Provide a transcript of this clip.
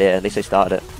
At least they started it.